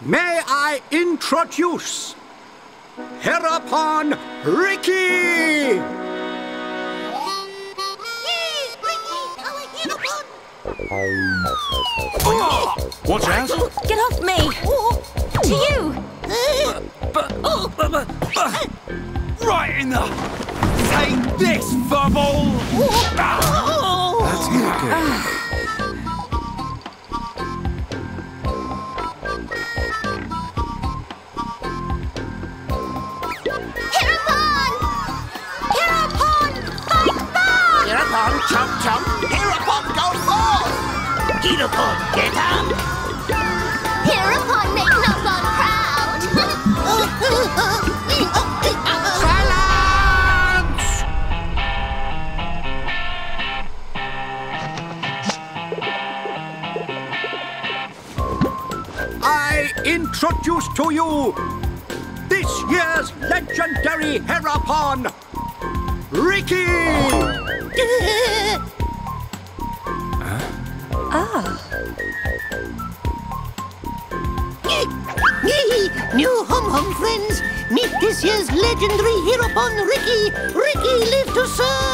may I introduce Heropon Riki! Watch out! Get off me! To you! Right in the... Take this, furball! Heropon, get up. Heropon, make Nopon proud! Silence! I introduce to you this year's legendary Heropon, Riki! New Hom Hom friends, meet this year's legendary Heropon Riki. Riki live to serve.